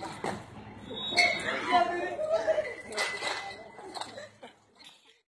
Bye.